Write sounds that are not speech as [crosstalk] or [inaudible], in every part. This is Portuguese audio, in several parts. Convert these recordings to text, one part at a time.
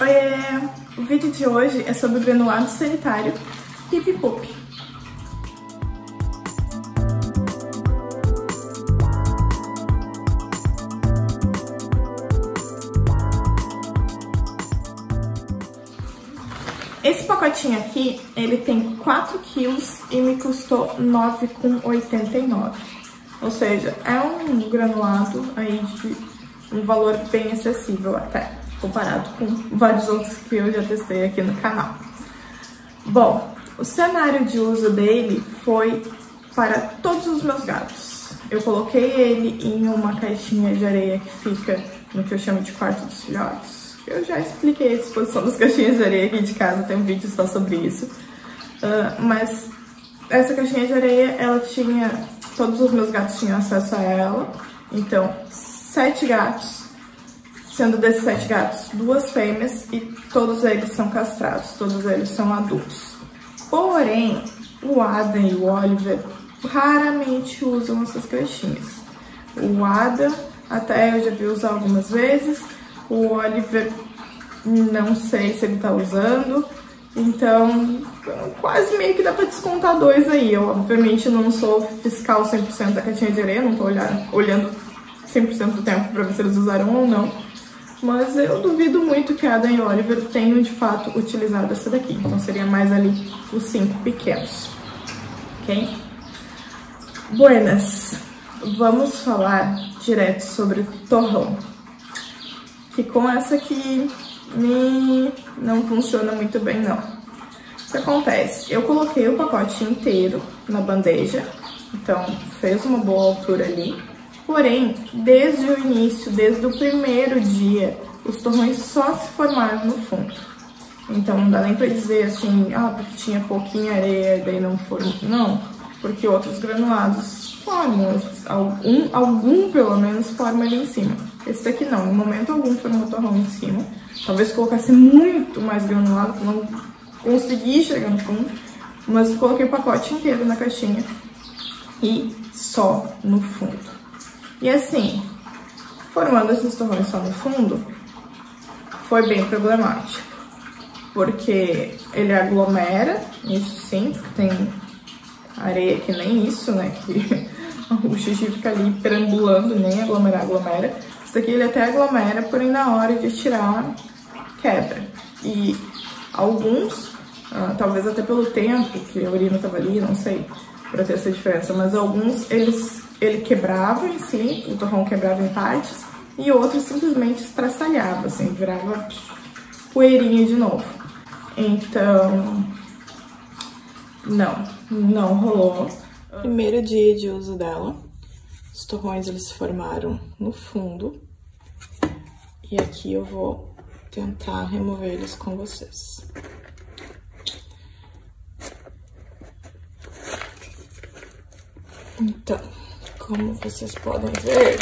É, o vídeo de hoje é sobre o granulado sanitário Hip Pup. Esse pacotinho aqui, ele tem 4 quilos e me custou 9,89. Ou seja, é um granulado aí de um valor bem acessível até, comparado com vários outros que eu já testei aqui no canal. Bom, o cenário de uso dele foi para todos os meus gatos. Eu coloquei ele em uma caixinha de areia que fica no que eu chamo de quarto dos filhotes eu já expliquei a disposição das [laughs] caixinhas de areia aqui de casa, tem um vídeo só sobre isso. Uh, mas essa caixinha de areia, ela tinha... Todos os meus gatos tinham acesso a ela. Então, sete gatos. Sendo desses sete gatos, duas fêmeas e todos eles são castrados, todos eles são adultos. Porém, o Adam e o Oliver raramente usam essas caixinhas. O Adam, até eu já vi usar algumas vezes, o Oliver, não sei se ele tá usando. Então, quase meio que dá pra descontar dois aí. Eu, obviamente, não sou fiscal 100% da caixinha de areia, não tô olhando, olhando 100% do tempo pra ver se eles usaram ou não. Mas eu duvido muito que Adam e Oliver tenham, de fato, utilizado essa daqui. Então, seria mais ali os cinco pequenos. Ok? Buenas! Vamos falar direto sobre torrão que com essa aqui me não funciona muito bem não. O que acontece? Eu coloquei o pacote inteiro na bandeja, então fez uma boa altura ali. Porém, desde o início, desde o primeiro dia, os torrões só se formaram no fundo. Então não dá nem pra dizer assim, ah, porque tinha pouquinha areia daí não formou. Não, porque outros granulados formam, algum, algum pelo menos forma ali em cima. Esse daqui não, em momento algum foi no torrão em cima. Talvez colocasse muito mais granulado, pra não conseguir chegar no fundo. Mas coloquei o pacote inteiro na caixinha e só no fundo. E assim, formando esses torrões só no fundo, foi bem problemático. Porque ele aglomera, isso sim, tem areia que nem isso, né? Que [laughs] o xixi fica ali perambulando, nem aglomerar, aglomera. Esse daqui ele até aglomera, porém na hora de tirar, quebra. E alguns, uh, talvez até pelo tempo que a urina tava ali, não sei, pra ter essa diferença, mas alguns eles, ele quebrava em si, o torrão quebrava em partes, e outros simplesmente estraçalhava, assim, virava poeirinha de novo. Então, não, não rolou. Primeiro dia de uso dela. Os torrões eles se formaram no fundo. E aqui eu vou tentar remover eles com vocês. Então, como vocês podem ver...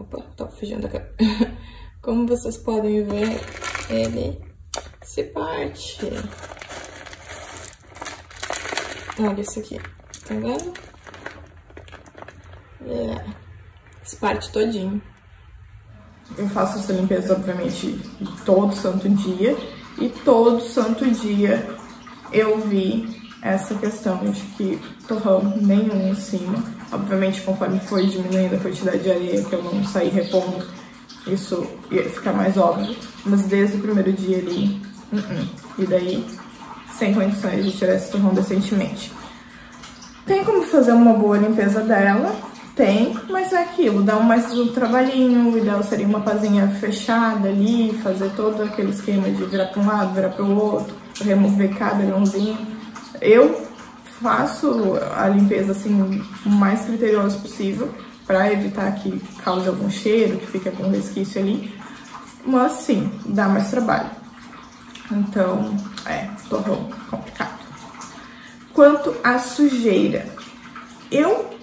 Opa, fugindo a cara. [laughs] Como vocês podem ver, ele se parte. Olha isso aqui, tá vendo? É, parte todinho. Eu faço essa limpeza, obviamente, todo santo dia. E todo santo dia eu vi essa questão de que torrão nenhum em cima. Obviamente, conforme foi diminuindo a quantidade de areia que eu não saí repondo, isso ia ficar mais óbvio. Mas desde o primeiro dia ali, uh -uh. e daí, sem condições de tirar esse torrão decentemente. Tem como fazer uma boa limpeza dela, tem, mas é aquilo, dá mais um trabalhinho, o ideal seria uma pazinha fechada ali, fazer todo aquele esquema de virar para um lado, virar para o outro, remover cada grãozinho. Eu faço a limpeza assim o mais criterioso possível para evitar que cause algum cheiro, que fique algum resquício ali, mas sim, dá mais trabalho. Então, é, torrão complicado. Quanto à sujeira, eu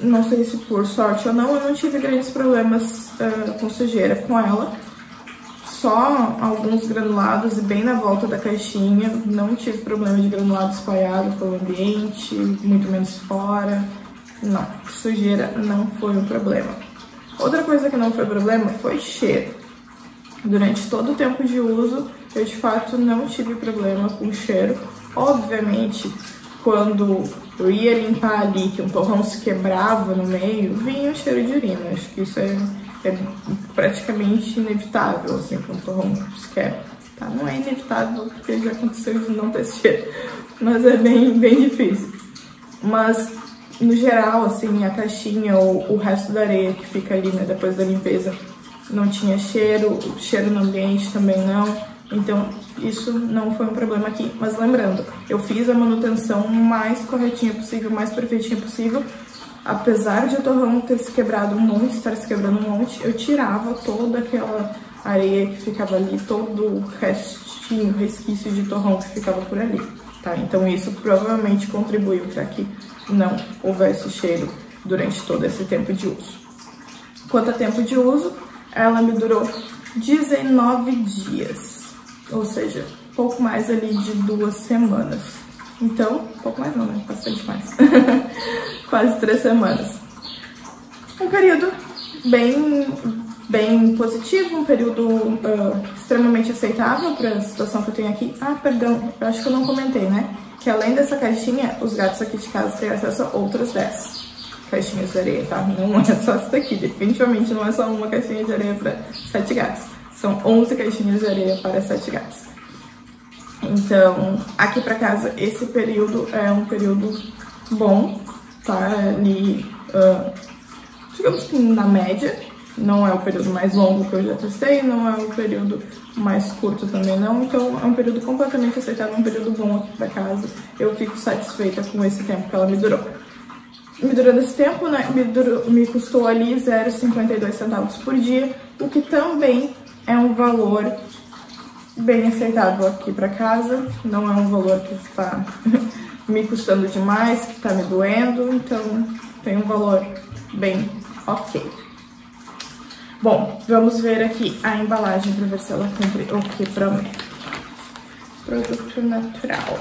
não sei se por sorte ou não, eu não tive grandes problemas uh, com sujeira com ela. Só alguns granulados e bem na volta da caixinha. Não tive problema de granulado espalhado pelo ambiente, muito menos fora. Não, sujeira não foi um problema. Outra coisa que não foi problema foi cheiro. Durante todo o tempo de uso, eu de fato não tive problema com cheiro. Obviamente, quando eu ia limpar ali, que um torrão se quebrava no meio, vinha o cheiro de urina. Acho que isso é, é praticamente inevitável, assim, quando um torrão se quebra. Tá? Não é inevitável, porque já aconteceu de não ter cheiro, mas é bem, bem difícil. Mas, no geral, assim, a caixinha ou o resto da areia que fica ali, né, depois da limpeza, não tinha cheiro, cheiro no ambiente também não. Então, isso não foi um problema aqui. Mas lembrando, eu fiz a manutenção mais corretinha possível, mais perfeitinha possível. Apesar de o torrão ter se quebrado monte, estar se quebrando um monte, eu tirava toda aquela areia que ficava ali, todo o restinho, resquício de torrão que ficava por ali, tá? Então isso provavelmente contribuiu para que não houvesse cheiro durante todo esse tempo de uso. Quanto a tempo de uso, ela me durou 19 dias, ou seja, pouco mais ali de duas semanas. Então, pouco mais não, né? Bastante mais. [laughs] Quase três semanas. Um período bem, bem positivo, um período uh, extremamente aceitável para a situação que eu tenho aqui. Ah, perdão, eu acho que eu não comentei, né? Que além dessa caixinha, os gatos aqui de casa têm acesso a outras 10 caixinhas de areia, tá? Não [laughs] é só essa daqui, definitivamente não é só uma caixinha de areia para sete gatos. São 11 caixinhas de areia para sete gatos. Então, aqui para casa, esse período é um período bom, tá? Ali, uh, digamos que na média, não é o período mais longo que eu já testei, não é o período mais curto também não, então é um período completamente aceitável, um período bom aqui para casa. Eu fico satisfeita com esse tempo que ela me durou me durando esse tempo, né, me, durou, me custou ali 0,52 centavos por dia, o que também é um valor bem aceitável aqui para casa, não é um valor que está [laughs] me custando demais, que está me doendo, então tem um valor bem ok. Bom, vamos ver aqui a embalagem para ver se ela cumpre o que promete. Produto natural.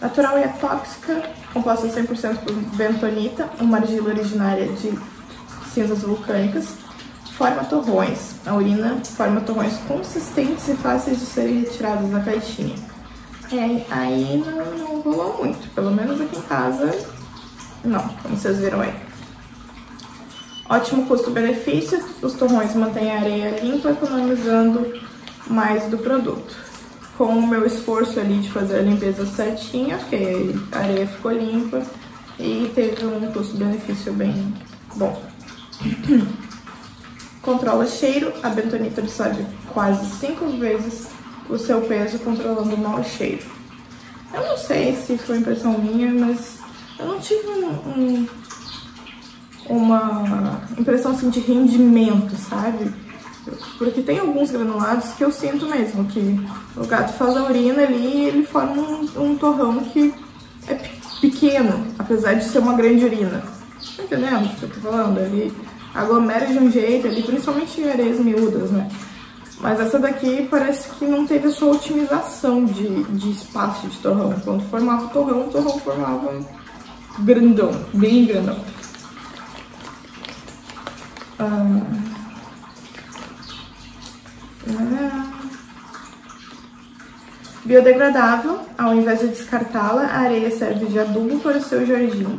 Natural e é tóxica, composta 100% por bentonita, uma argila originária de cinzas vulcânicas, forma torrões. A urina forma torrões consistentes e fáceis de serem retirados da caixinha. É, aí não, não rolou muito, pelo menos aqui em casa, não, como vocês viram aí. Ótimo custo-benefício, os torrões mantêm a areia limpa, economizando mais do produto com o meu esforço ali de fazer a limpeza certinha, ok, a areia ficou limpa e teve um custo-benefício bem bom. [clears throat] Controla cheiro, a bentonita absorve quase 5 vezes o seu peso controlando o mau cheiro. Eu não sei se foi impressão minha, mas eu não tive um, um, uma impressão assim de rendimento, sabe? Porque tem alguns granulados que eu sinto mesmo, que o gato faz a urina ali e ele forma um, um torrão que é pequeno, apesar de ser uma grande urina. Tá entendendo o que eu tô falando? Ele aglomera de um jeito ali, principalmente em areias miúdas, né? Mas essa daqui parece que não teve essa otimização de, de espaço de torrão. Quando formava o torrão, o torrão formava grandão, bem grandão. Ah... Biodegradável, ao invés de descartá-la, a areia serve de adubo para o seu jardim.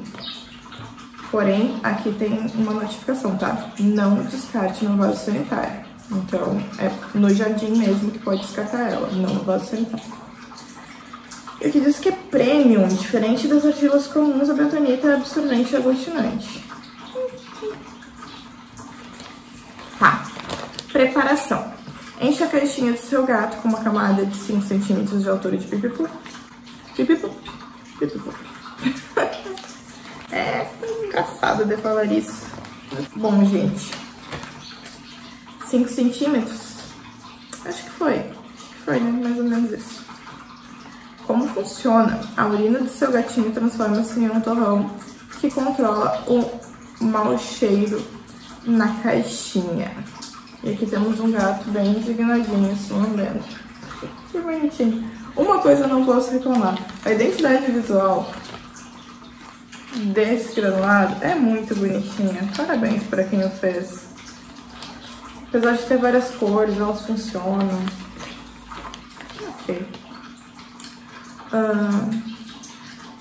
Porém, aqui tem uma notificação, tá? Não descarte no vaso sanitário. Então, é no jardim mesmo que pode descartar ela, não no vaso sanitário. E aqui diz que é premium, diferente das argilas comuns, a bentonita é absurdamente aglutinante. Tá. Preparação. Enche a caixinha do seu gato com uma camada de 5 centímetros de altura de pipipu. Pipipu. Pipipu. [laughs] é engraçado de falar isso. Bom, gente. 5 centímetros? Acho que foi. Acho que foi, né? Mais ou menos isso. Como funciona? A urina do seu gatinho transforma-se em um torrão que controla o mau cheiro na caixinha. E aqui temos um gato bem indignadinho, se lambendo. Que bonitinho. Uma coisa eu não posso reclamar. A identidade visual desse granulado é muito bonitinha. Parabéns para quem o fez. Apesar de ter várias cores, elas funcionam. Ok. Uh,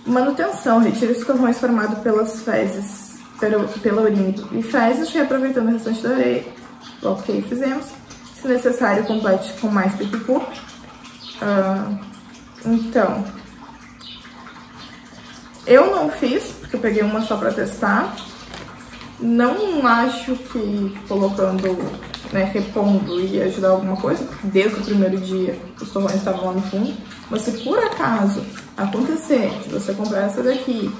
manutenção, retira os torrões formados pelas fezes, pela, pela urina e fezes, reaproveitando o restante da areia. Ok, fizemos. Se necessário, complete com mais pipicu. Uh, então, eu não fiz, porque eu peguei uma só pra testar. Não acho que colocando, né, repondo ia ajudar alguma coisa, porque desde o primeiro dia os torrões estavam lá no fundo. Mas se por acaso acontecer de você comprar essa daqui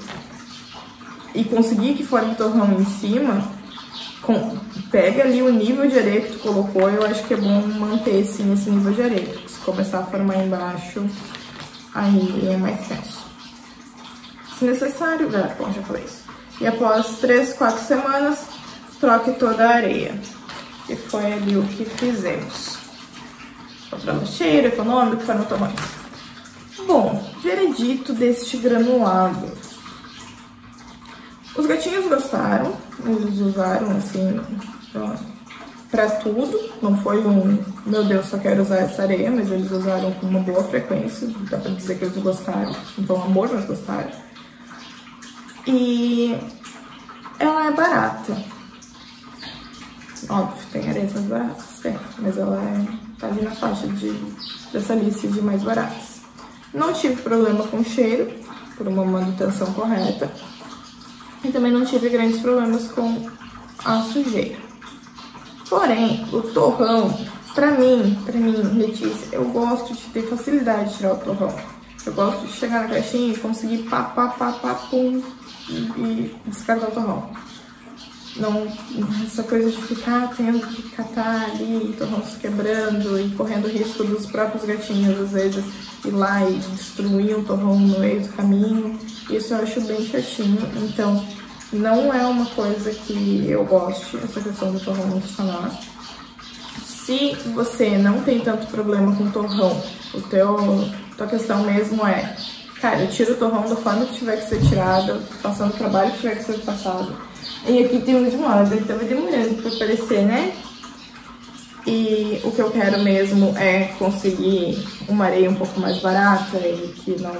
e conseguir que forme torrão em cima, com, pega ali o nível de areia que tu colocou, eu acho que é bom manter sim esse nível de areia. Se começar a formar embaixo, aí é mais tenso. Se necessário, galera, bom, já falei isso. E após 3, 4 semanas, troque toda a areia. Que foi ali o que fizemos. Controle cheiro, econômico, forma tomate. Bom, veredito deste granulado. Os gatinhos gostaram, eles usaram assim para tudo. Não foi um, meu Deus, só quero usar essa areia, mas eles usaram com uma boa frequência. Dá pra dizer que eles gostaram. Então, amor, mas gostaram. E ela é barata. Óbvio, tem areias mais baratas, tem, mas ela é, tá ali na faixa de, dessa lista de mais baratas. Não tive problema com cheiro, por uma manutenção correta. E também não tive grandes problemas com a sujeira. Porém, o torrão, pra mim, pra mim, Letícia, eu gosto de ter facilidade de tirar o torrão. Eu gosto de chegar na caixinha e conseguir pá, pá, pá, pá, pum, e descartar o torrão. Não, essa coisa de ficar tendo que catar ali, torrão se quebrando e correndo risco dos próprios gatinhos, às vezes, ir lá e destruir o torrão no meio do caminho. Isso eu acho bem chatinho, então não é uma coisa que eu goste, essa questão do torrão não funcionar. Se você não tem tanto problema com torrão, o teu, tua questão mesmo é Cara, eu tiro o torrão da forma que tiver que ser tirada, passando o trabalho que tiver que ser passado. E aqui tem um de moda, então vai demorando pra aparecer, né? E o que eu quero mesmo é conseguir uma areia um pouco mais barata e que não,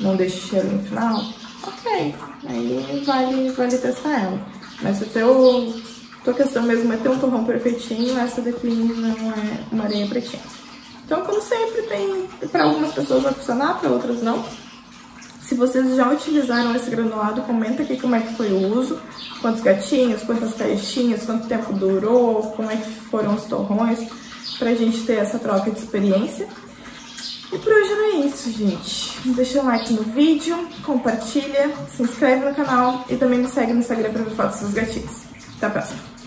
não deixe cheiro no final. Ok, aí vale, vale testar ela. Mas se teu, tua questão mesmo é ter um torrão perfeitinho, essa daqui não é uma areia pretinha. Então, como sempre, tem para algumas pessoas vai funcionar, para outras não. Vocês já utilizaram esse granulado, comenta aqui como é que foi o uso, quantos gatinhos, quantas caixinhas, quanto tempo durou, como é que foram os torrões, pra gente ter essa troca de experiência. E por hoje não é isso, gente. Deixa um like no vídeo, compartilha, se inscreve no canal e também me segue no Instagram pra ver fotos dos gatinhos. Até a próxima!